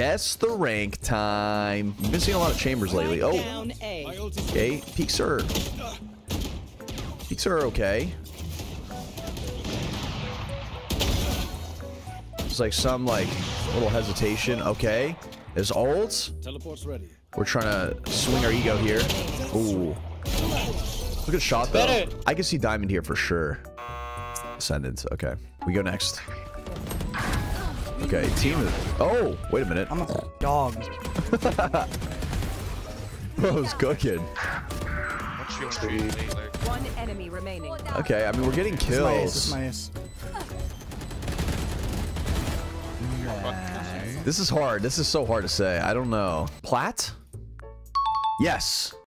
Guess the rank time. I've been seeing a lot of chambers lately. Oh, okay. Peaks are... Peaks are okay. It's like some like little hesitation. Okay. There's ults. Teleport's ready. We're trying to swing our ego here. Ooh. Look at shot though. I can see diamond here for sure. Ascendant. Okay. We go next. Okay, team. is... Oh, wait a minute. I'm a dog. Bro's cooking. What's your street? One enemy remaining. Okay, I mean we're getting This is my ace. This is kills. my ace. This is hard. This is so hard to say. I don't know. Plat? Yes.